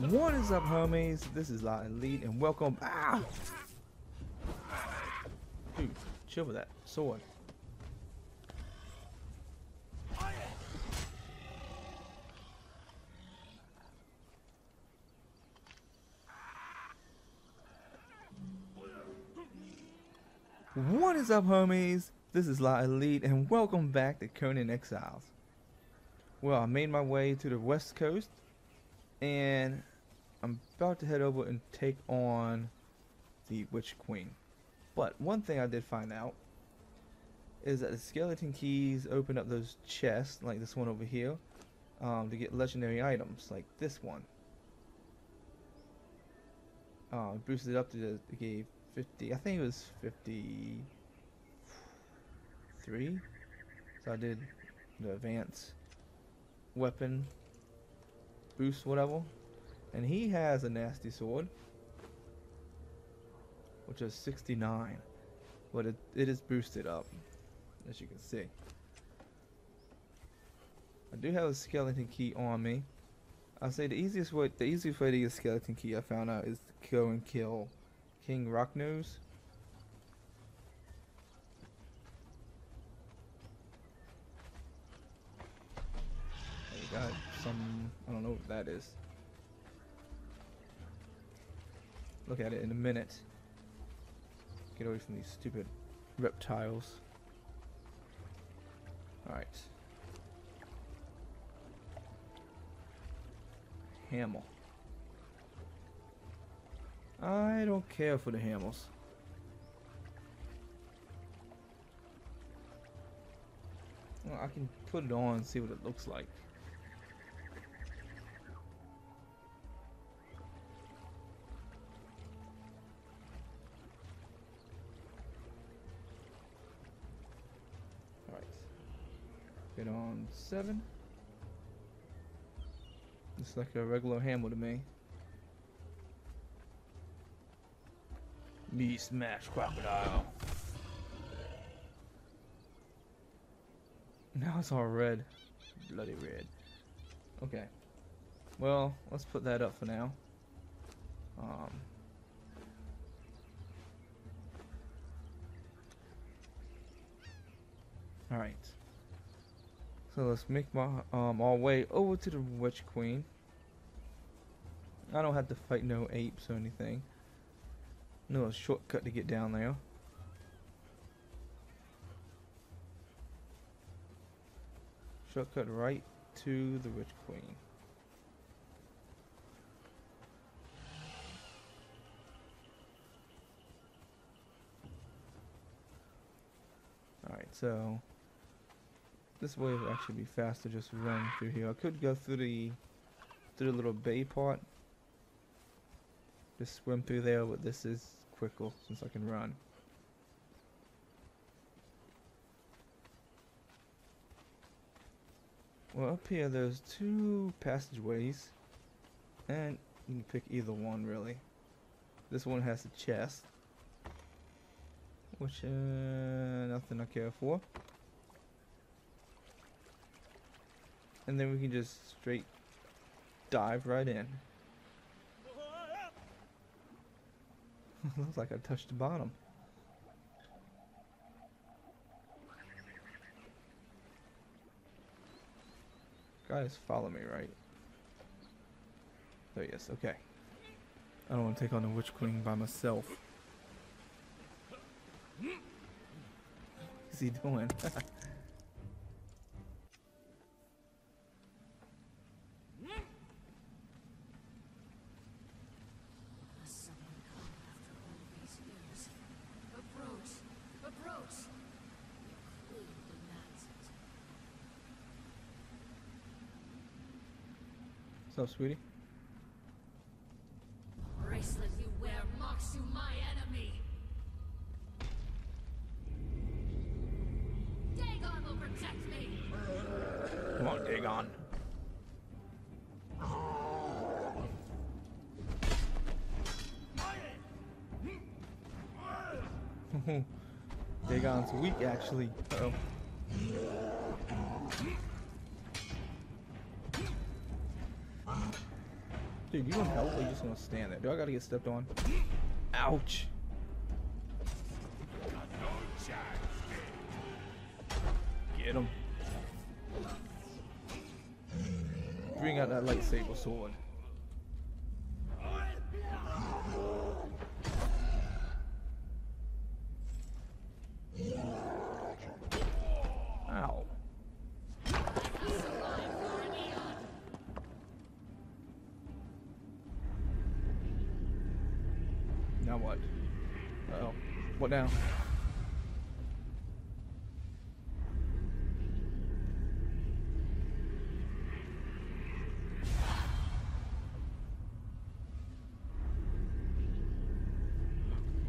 What is up, homies? This is Lot Elite, and welcome. Ah! Dude, chill with that sword. What is up, homies? This is Lot Elite, and welcome back to Conan Exiles. Well, I made my way to the west coast, and I'm about to head over and take on the Witch Queen. But one thing I did find out is that the skeleton keys open up those chests, like this one over here, um, to get legendary items, like this one. Uh, boosted it up to the, gave 50, I think it was 53. So I did the advanced weapon boost, whatever. And he has a nasty sword, which is 69. But it, it is boosted up, as you can see. I do have a skeleton key on me. I'll say the easiest way the easiest way to get skeleton key I found out is to go and kill King Rocknose. There got some I don't know what that is. Look at it in a minute. Get away from these stupid reptiles. Alright. Hamel. I don't care for the Hamels. Well, I can put it on and see what it looks like. 7. Looks like a regular hammer to me. Me smash crocodile. Now it's all red. Bloody red. Okay. Well, let's put that up for now. Um, Alright. So let's make my um our way over to the Witch Queen. I don't have to fight no apes or anything. No shortcut to get down there. Shortcut right to the Witch Queen. Alright, so this way would actually be faster just run through here. I could go through the through the little bay part. Just swim through there, but this is quicker since I can run. Well, up here there's two passageways, and you can pick either one really. This one has a chest, which uh, nothing I care for. And then we can just straight dive right in. Looks like I touched the bottom. Guys, follow me, right? Oh yes, okay. I don't want to take on the Witch Queen by myself. What's he doing? What's up, sweetie? Bracelet you wear mocks you my enemy. Dagon will protect me. Come on, Dagon. Dagon's weak, actually. Uh oh. Dude, you gonna help or you just gonna stand there? Do I gotta get stepped on? Ouch. Get him. Bring out that lightsaber sword. Ow. Now what? Uh oh. Now?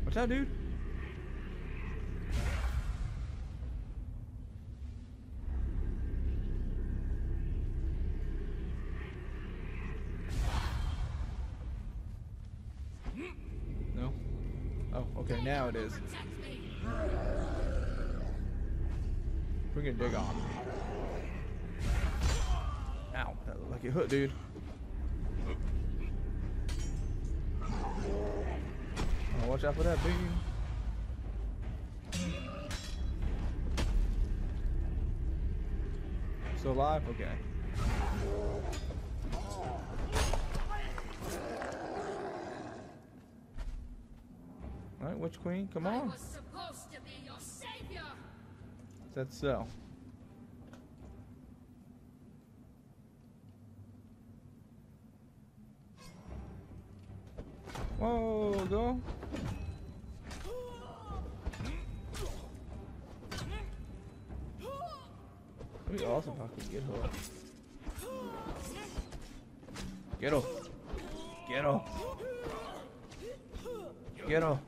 What's that, dude? Okay, now it is. Bring it Dagon. Ow, that it hurt, dude. Watch out for that beam. Still alive? Okay. Alright, Witch Queen, come on. was supposed to be your savior. Is that so? Whoa, go. It'd be awesome if I could get her. Get her. Get her. Get her.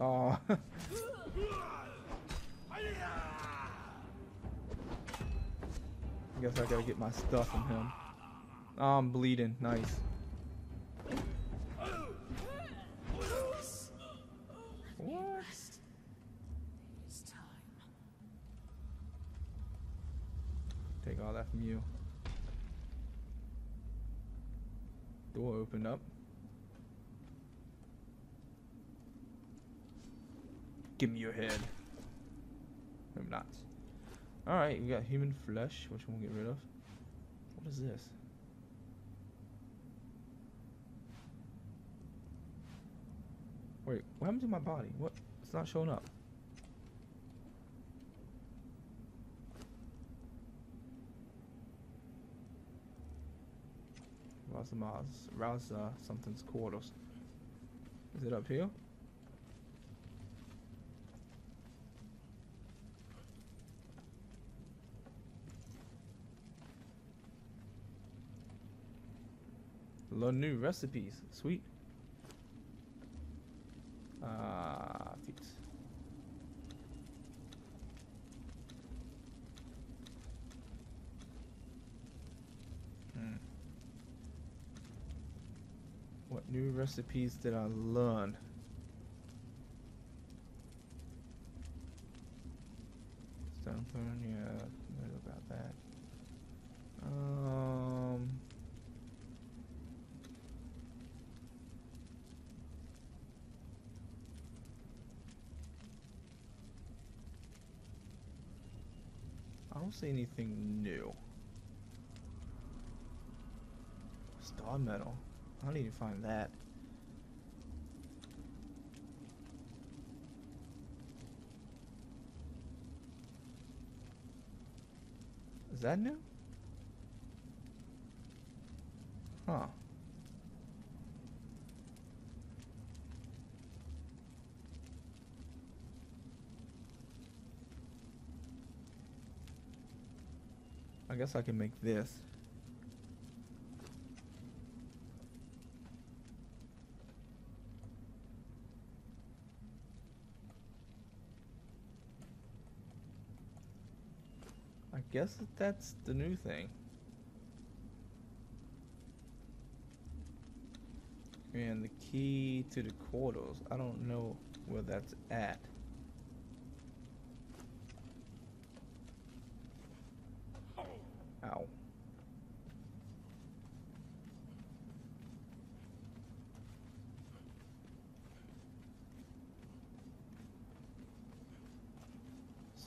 Oh. I guess I gotta get my stuff from him. Oh, I'm bleeding. Nice. What? It's time. Take all that from you. Door opened up. Give me your head. Maybe not. Alright, we got human flesh, which we'll get rid of. What is this? Wait, what happened to my body? What? It's not showing up. Rouse Mars, uh, something's quarters. Is it up here? Learn new recipes. Sweet. Ah, feet. Hmm. What new recipes did I learn? Stone yeah, know about that. See anything new. Star metal. I need to find that. Is that new? Huh. I guess I can make this. I guess that that's the new thing. And the key to the quarters, I don't know where that's at.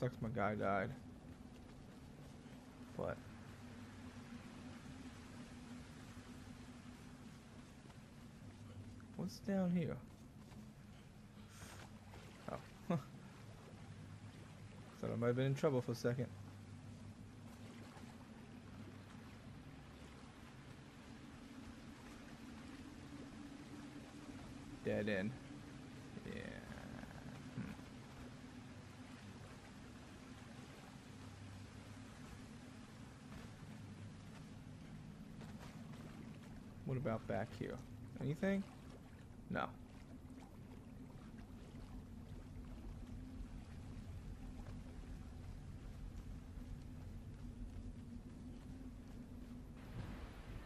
Sucks my guy died. But what's down here? Oh. Thought I might have been in trouble for a second. Dead end. About back here? Anything? No.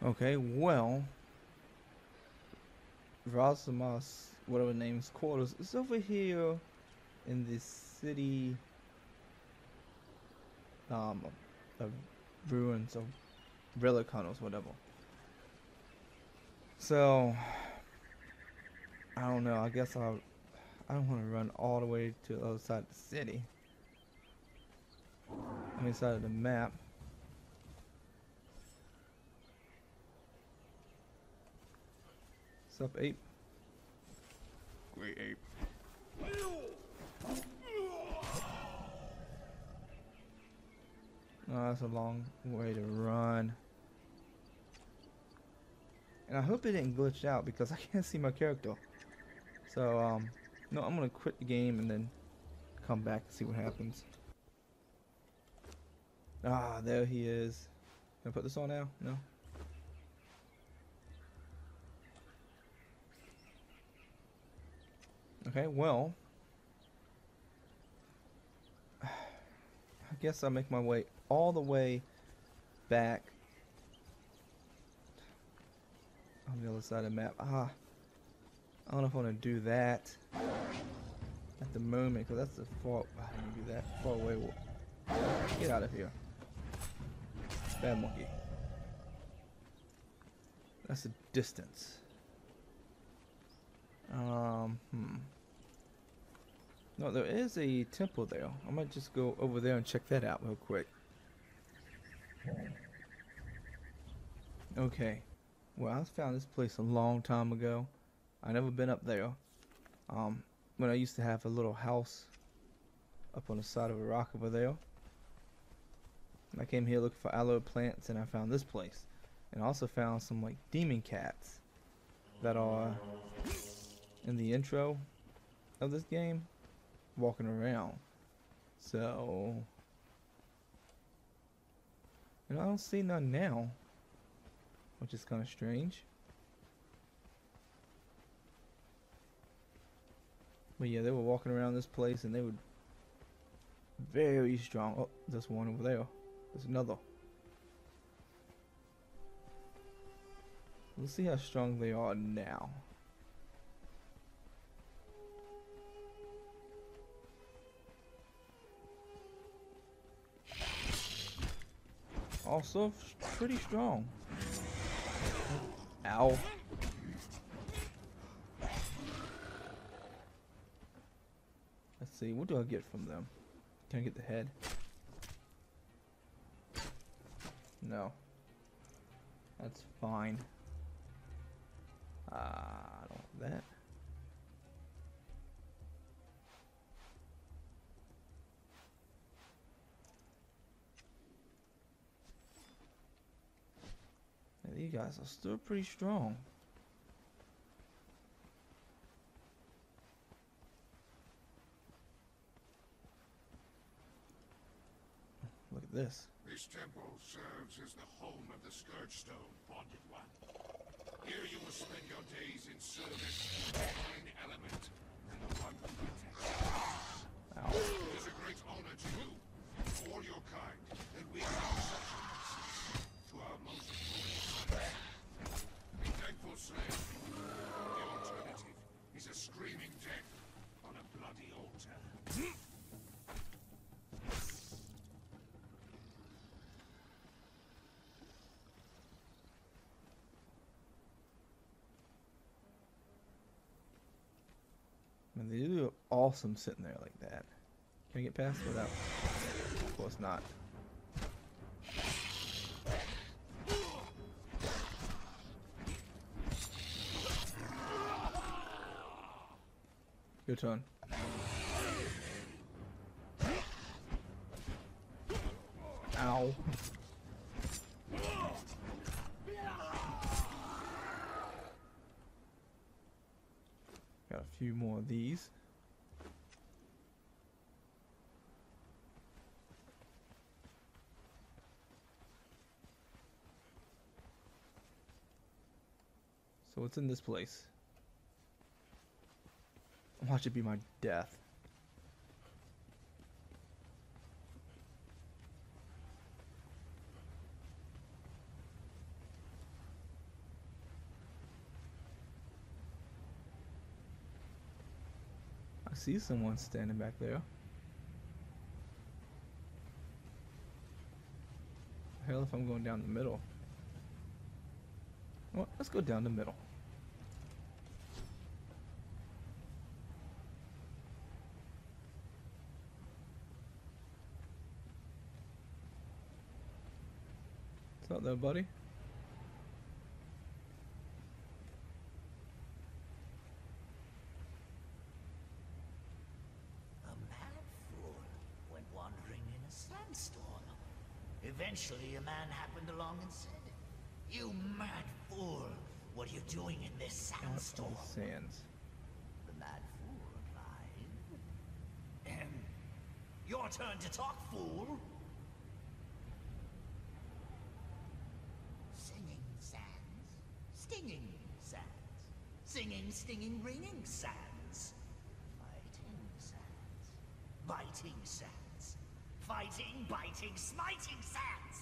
Okay, well, Rosimas, whatever the name's quarters, is over here in the city um of ruins of relicanos, whatever. So I don't know, I guess I'll I don't want to run all the way to the other side of the city. I mean side of the map. Sup, ape? Great ape. Oh, that's a long way to run. And I hope it didn't glitch out because I can't see my character. So, um, no, I'm gonna quit the game and then come back and see what happens. Ah, there he is. Can I put this on now? No? Okay, well. I guess I'll make my way all the way back on the other side of the map. Ah, I don't know if I want to do that at the moment because that's the far. I didn't do that far away. Get out of here, bad monkey. That's a distance. Um, hmm. No, there is a temple there. I might just go over there and check that out real quick. Okay. Well, I found this place a long time ago. I never been up there. Um, when I used to have a little house up on the side of a rock over there. I came here looking for aloe plants and I found this place. And also found some like demon cats that are in the intro of this game walking around. So, and I don't see none now, which is kind of strange. But yeah, they were walking around this place and they were very strong. Oh, there's one over there. There's another. Let's see how strong they are now. Also pretty strong. Ow. Let's see, what do I get from them? Can I get the head? No. That's fine. Uh, I don't want that. These guys are still pretty strong. Look at this. This temple serves as the home of the Scourge Stone, Bonded One. Here you will spend your days in service to the divine element and the one who protects. It is a great honor to you, to all your kind, that we allow such access to our most holy site. Be thankful, slave. The alternative is a screaming death on a bloody altar. They do awesome sitting there like that. Can I get past without? Of course not. Your turn. Ow. Got a few more of these. So what's in this place? Watch it be my death. See someone standing back there. Hell if I'm going down the middle. Well, let's go down the middle. What's up there, buddy? A mad fool went wandering in a sandstorm. Eventually, a man happened along and said, You mad fool, what are you doing in this Out sandstorm? on the sands. The mad fool replied, "Ahem. Your turn to talk, fool. Singing sands, stinging sands, singing, stinging, ringing sands, fighting sands, biting sands, fighting, biting, smiting sands,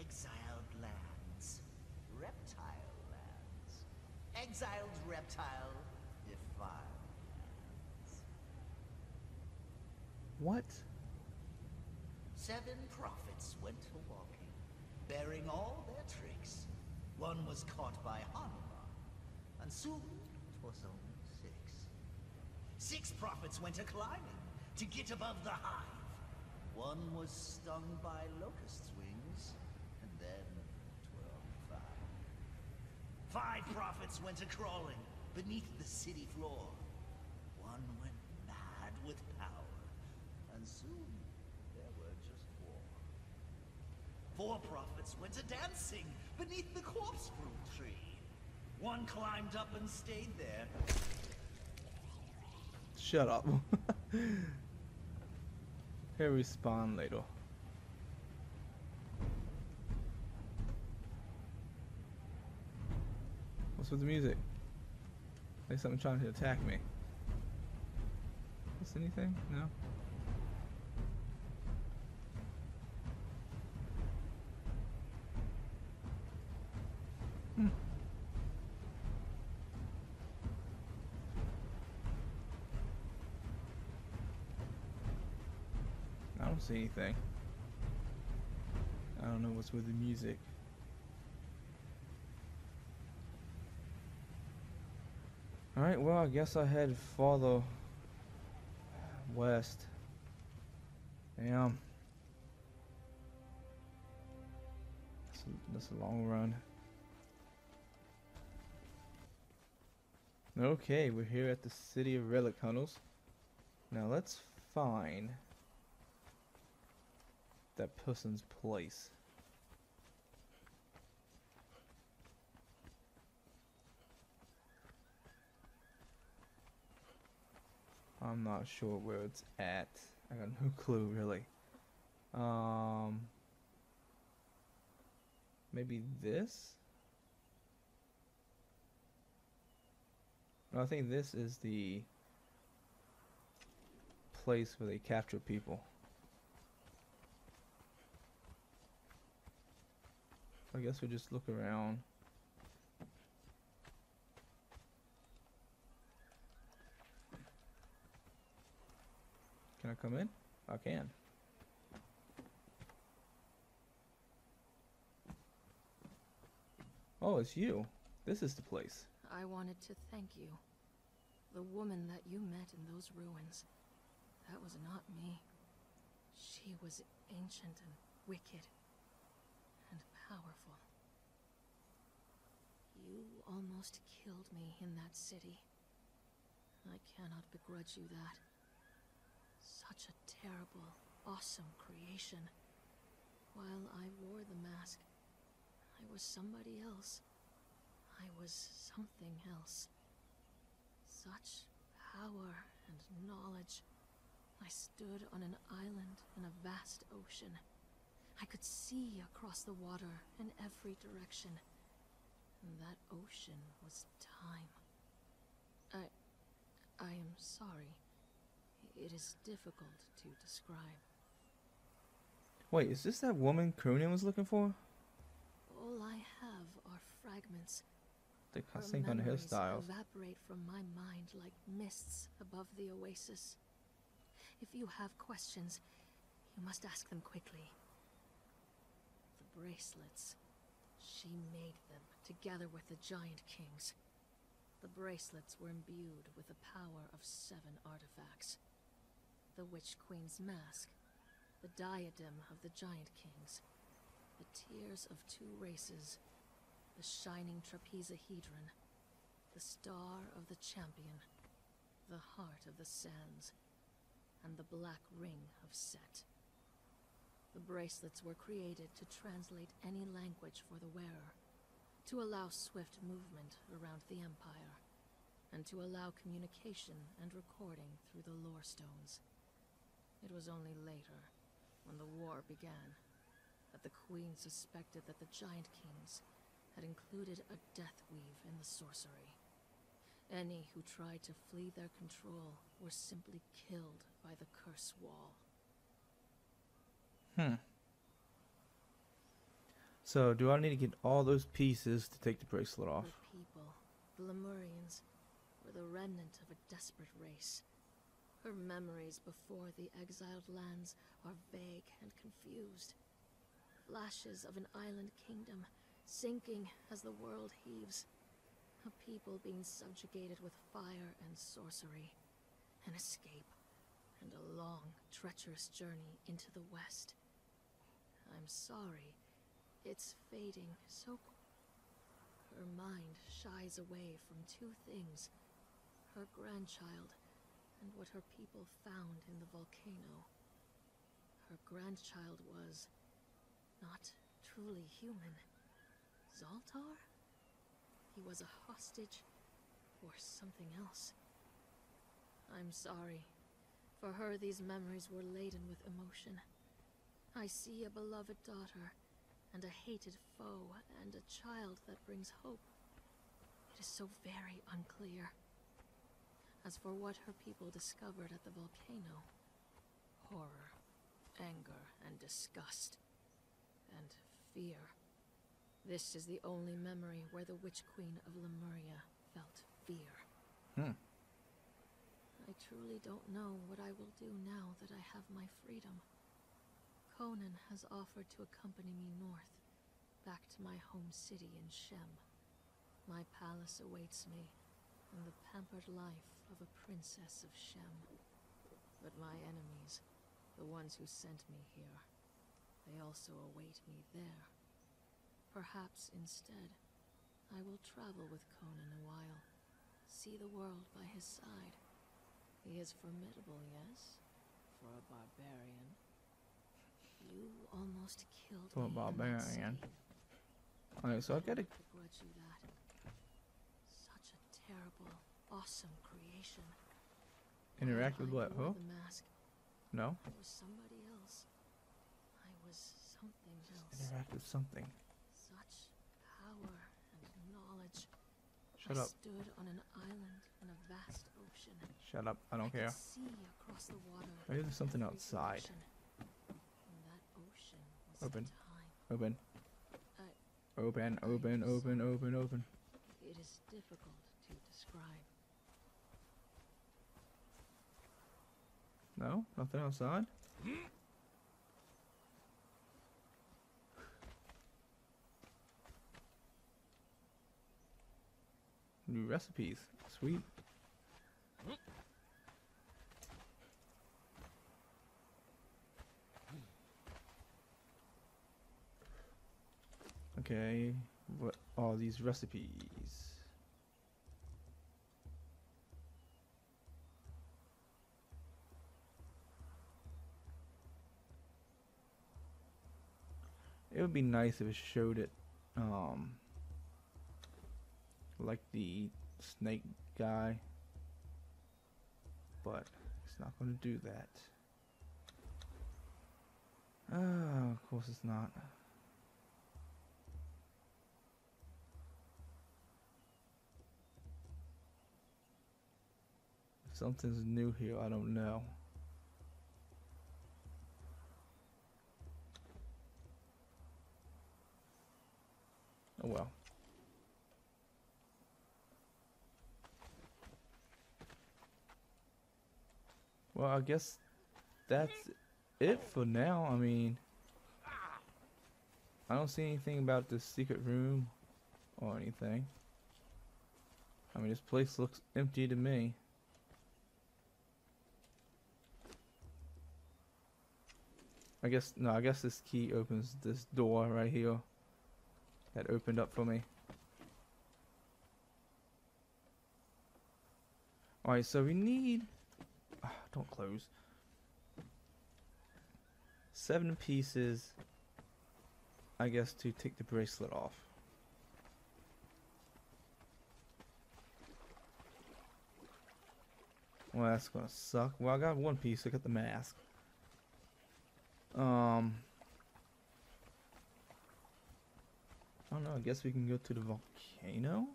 exiled lands, reptile lands, exiled reptile defiled lands. What? Seven prophets went a walking, bearing all their tricks. One was caught by Hanuman, and soon was only six. Six prophets went a climbing to get above the hive. One was stung by locusts' wings, and then twelve five. Five prophets went a crawling beneath the city floor. One went mad with power, and soon there were just four. Four prophets went a dancing beneath the corpse fruit tree. One climbed up and stayed there. Shut up. Here respawn later. What's with the music? Like something trying to attack me. Is anything? No? See anything. I don't know what's with the music. Alright, well, I guess I head farther west. Damn. That's a, that's a long run. Okay, we're here at the City of Relic Tunnels. Now let's find that person's place. I'm not sure where it's at. I got no clue really. Um maybe this? I think this is the place where they capture people. I guess we just look around. Can I come in? I can. Oh, it's you. This is the place. I wanted to thank you. The woman that you met in those ruins. That was not me. She was ancient and wicked powerful. You almost killed me in that city. I cannot begrudge you that. Such a terrible, awesome creation. While I wore the mask, I was somebody else. I was something else. Such power and knowledge. I stood on an island in a vast ocean. I could see across the water in every direction. And that ocean was time. I. I am sorry. It is difficult to describe. Wait, is this that woman Conan was looking for? All I have are fragments. They Her kind of sync on the hairstyles. evaporate from my mind like mists above the oasis. If you have questions, you must ask them quickly. Bracelets. She made them together with the giant kings. The bracelets were imbued with the power of seven artifacts. The Witch Queen's mask, the diadem of the giant kings, the tears of two races, the shining Trapezohedron, the star of the champion, the heart of the sands, and the black ring of Set. The bracelets were created to translate any language for the wearer, to allow swift movement around the Empire, and to allow communication and recording through the lore stones. It was only later, when the war began, that the Queen suspected that the Giant Kings had included a death weave in the sorcery. Any who tried to flee their control were simply killed by the curse wall. Hmm. So, do I need to get all those pieces to take the bracelet off? The people, the Lemurians, were the remnant of a desperate race. Her memories before the exiled lands are vague and confused. Flashes of an island kingdom sinking as the world heaves. A people being subjugated with fire and sorcery. An escape, and a long, treacherous journey into the west. I'm sorry. It's fading so her mind shies away from two things her grandchild and what her people found in the volcano. Her grandchild was not truly human. Zoltar? He was a hostage or something else. I'm sorry. For her, these memories were laden with emotion. I see a beloved daughter, and a hated foe, and a child that brings hope. It is so very unclear. As for what her people discovered at the volcano horror, anger, and disgust, and fear. This is the only memory where the Witch Queen of Lemuria felt fear. Hmm. I truly don't know what I will do now that I have my freedom. Conan has offered to accompany me north, back to my home city in Shem. My palace awaits me, and the pampered life of a princess of Shem. But my enemies, the ones who sent me here, they also await me there. Perhaps instead, I will travel with Conan a while, see the world by his side. He is formidable, yes, for a barbarian. You almost killed For a me barbarian. Alright, so I begrudge you that. Such a terrible, awesome creation. Interact with what? Who? No? I was somebody else. I was something else. Interact with something. Such power and knowledge. Shut I up. stood on an island in a vast ocean. Shut up. I don't could care. see across the water. Maybe there's something outside. direction. And that ocean was Open. Open. Open, open, open, open, open. It is difficult to describe. No? Nothing outside? New recipes. Sweet. Okay, what are these recipes? It would be nice if it showed it, um, like the snake guy, but it's not going to do that. Ah, of course it's not. Something's new here, I don't know. Oh well. Well, I guess that's it for now. I mean, I don't see anything about this secret room or anything. I mean, this place looks empty to me. I guess, no, I guess this key opens this door right here that opened up for me. Alright, so we need. ah, don't close. Seven pieces, I guess, to take the bracelet off. Well, that's gonna suck. Well, I got one piece. I got the mask. Um. I don't know. I guess we can go to the volcano,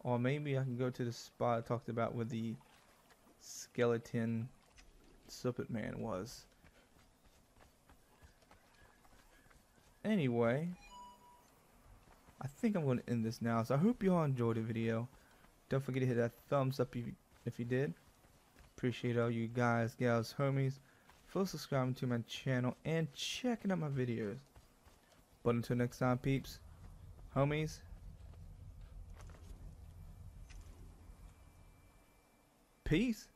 or maybe I can go to the spot I talked about where the skeleton serpent man was. Anyway, I think I'm going to end this now. So I hope you all enjoyed the video. Don't forget to hit that thumbs up if you, if you did. Appreciate all you guys, gals, homies for subscribing to my channel and checking out my videos. But until next time, peeps, homies, peace.